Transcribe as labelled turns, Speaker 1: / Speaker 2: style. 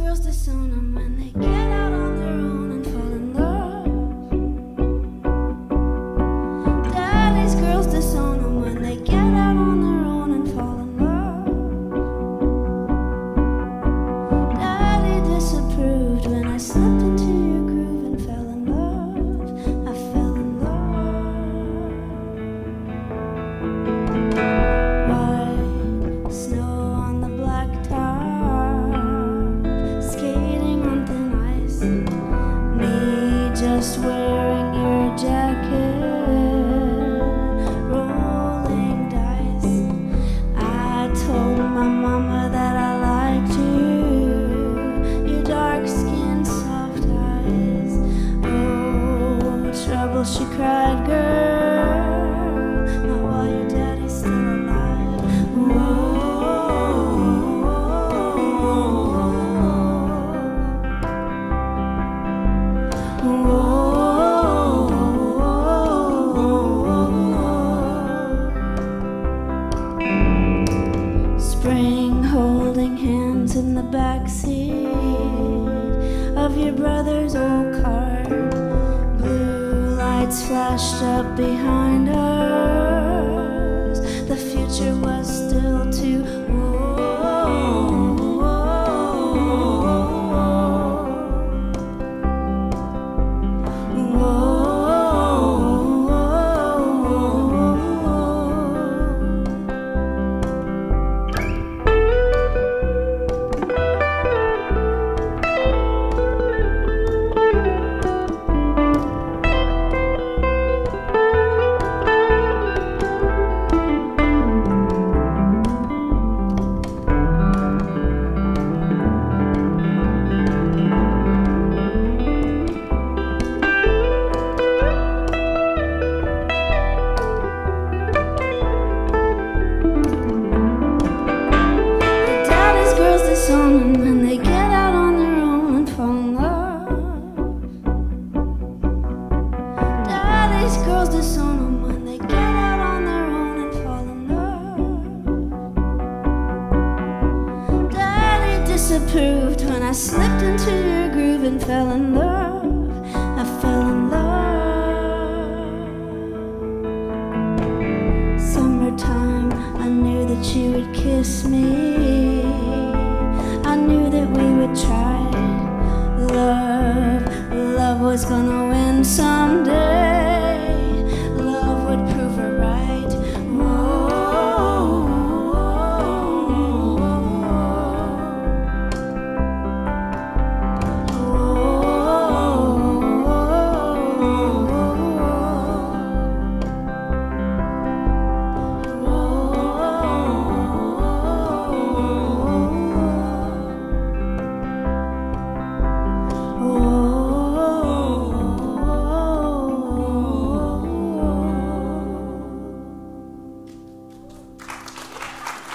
Speaker 1: girls disown them when they get out on their own just wearing your jacket, rolling dice. I told my mama that I liked you, your dark skin, soft eyes. Oh, trouble, she cried, girl. Holding hands in the backseat of your brother's old car. Blue lights flashed up behind us. The future was still too. Daddy's girls when they get out on their own and fall in love. Daddy disapproved when I slipped into your groove and fell in love. I fell in love. Summertime, I knew that you would kiss me.